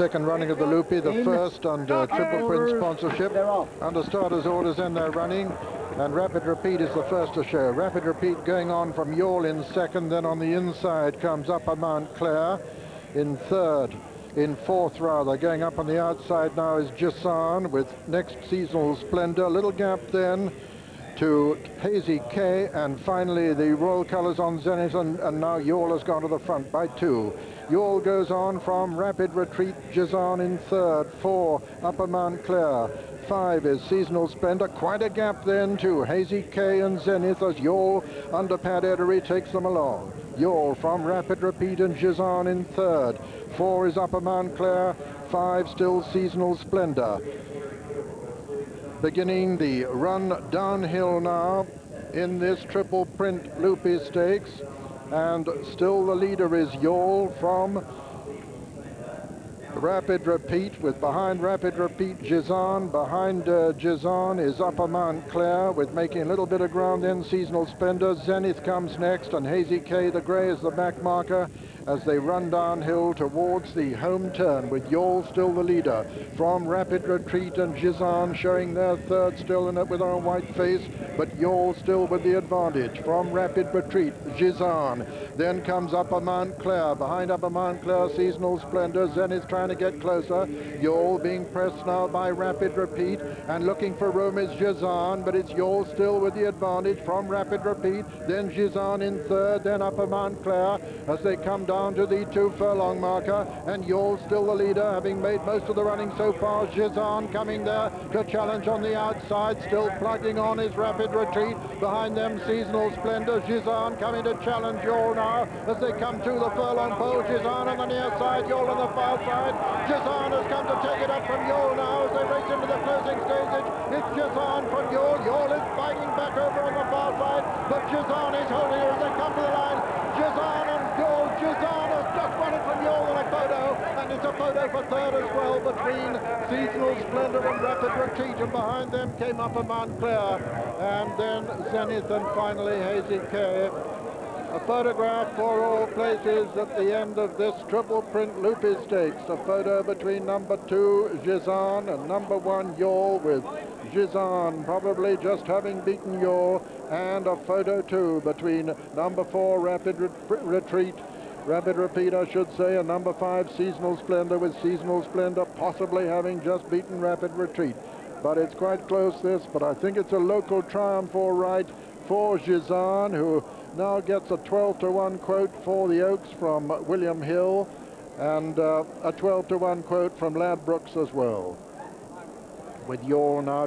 Second running of the Lupe, the first under Tripleprint sponsorship. Under starters orders in their running. And Rapid Repeat is the first to show. Rapid Repeat going on from Yawl in second. Then on the inside comes Upper Mount Clare in third. In fourth, rather. Going up on the outside now is Jisan with next seasonal splendor. Little gap then to Hazy K, and finally the Royal Colours on Zenith, and, and now Yawl has gone to the front by two. Yawl goes on from Rapid Retreat, Jizan in third, four, Upper Mount Clare, five is Seasonal Splendor, quite a gap then to Hazy K and Zenith as Yawl under Pat Eddery takes them along. Yawl from Rapid Repeat and Jizan in third, four is Upper Mount Clare, five still Seasonal Splendor beginning the run downhill now in this Tripleprint Lupe stakes. And still the leader is Yawl from Rapid Repeat with behind Rapid Repeat Jizan. Behind uh, Jizan is Upper Mount Clare with making a little bit of ground in Seasonal Splendor. Zenith comes next and Hazy K the grey is the back marker as they run downhill towards the home turn with Yawl still the leader from Rapid Retreat and Jizan showing their third still in it with our white face but Yawl still with the advantage from Rapid Retreat Jizan then comes Upper Mount Clare behind Upper Mount Clare Seasonal Splendor Zenith trying to get closer Yawl being pressed now by Rapid Repeat and looking for room is Jizan but it's Yawl still with the advantage from Rapid Repeat then Jizan in third then Upper Mount Clare as they come down to the two furlong marker and Yawl still the leader having made most of the running so far. Jizan coming there to challenge on the outside still plugging on his rapid retreat behind them seasonal splendor. Jizan coming to challenge Yawl now as they come to the furlong pole. Jizan on the near side, Yawl on the far side. Jizan has come to take it up from Yawl now as they race into the closing stage. It's Jizan from Yawl. Yawl is fighting back over on the far side but Jizan is holding as they come to the line. Jizan and Yawl. Jizan has just won it from Yawl in a photo, and it's a photo for third as well between Seasonal Splendor and Rapid Retreat, and behind them came Upper Mount Clare, and then Zenith, and finally Hazy K. A photograph for all places at the end of this Tripleprint Lupe stakes. A photo between number two, Jizan, and number one, Yawl, with Jizan probably just having beaten Yawl, and a photo too between number four, Rapid Retreat, Rapid Repeat, I should say, and number five, Seasonal Splendor, with Seasonal Splendor possibly having just beaten Rapid Retreat. But it's quite close, this, but I think it's a local triumph all right for Jizan, who now gets a 12 to 1 quote for the Oaks from William Hill and uh, a 12 to 1 quote from Ladbrokes as well. With Yawl now